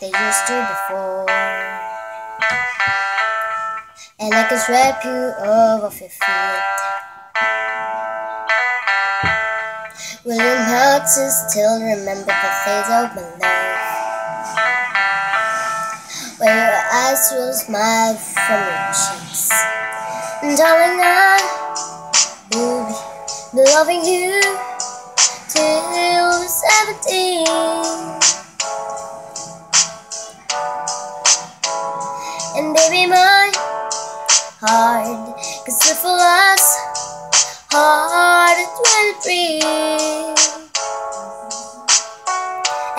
they used to before. And I can sweep you off of your feet. William Hurts is still remember the days of my life. Where your eyes will smile from your cheeks. And darling, I will be loving you till 17. Heart can still for us hard at 23.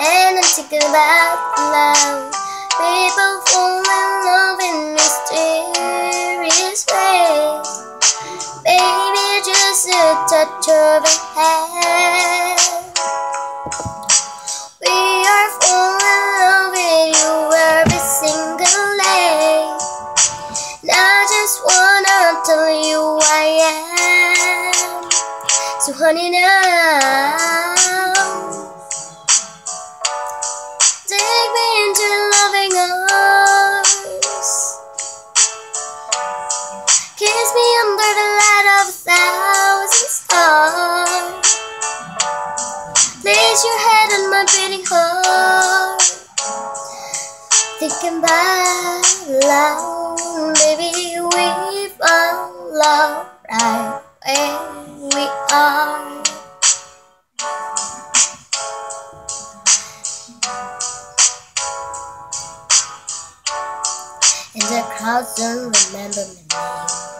And I'm thinking about love. People fall in love in mysterious ways. Baby, just a touch of a hand. Honey now, take me into loving arms. Kiss me under the light of a thousand stars. Place your head on my beating heart. Thinking about love, maybe we found love right And the crowds don't remember my name.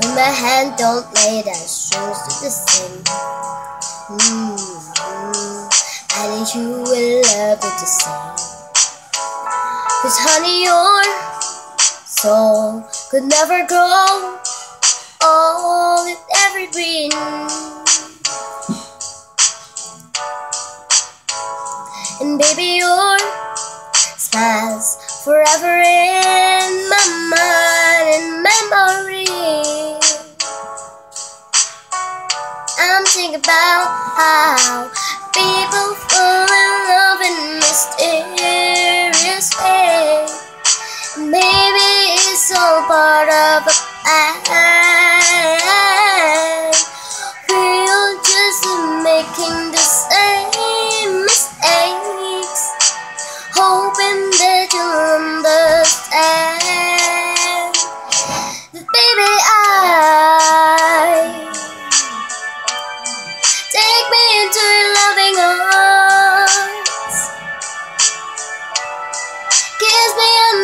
When my hand don't lay that strings to the same. Mm-hmm. I think you will love it the same. Cause honey, your soul could never grow old with every forever in my mind and memory. I'm thinking about how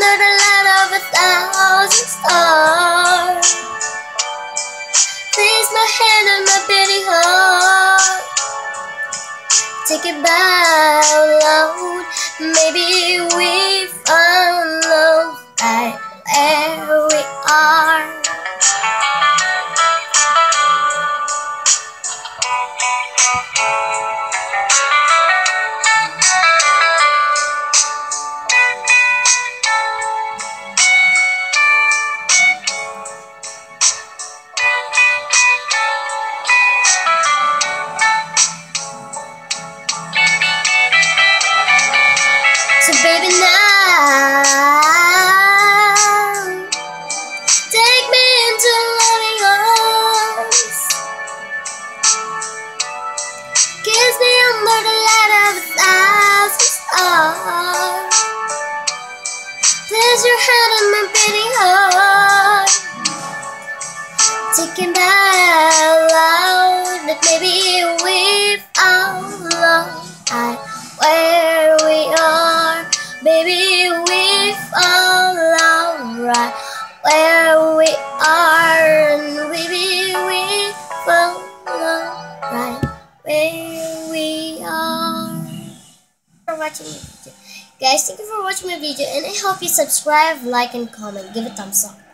under the light of a thousand stars. Place my hand on my beating heart. Take it out loud. Maybe we found love right where we are. Baby now. Take me into loving arms. Kiss me under the light of a thousand stars. Place your hand on my beating heart. Thinking out loud That maybe we for watching my video. Guys, thank you for watching my video and I hope you subscribe, like, and comment. Give a thumbs up.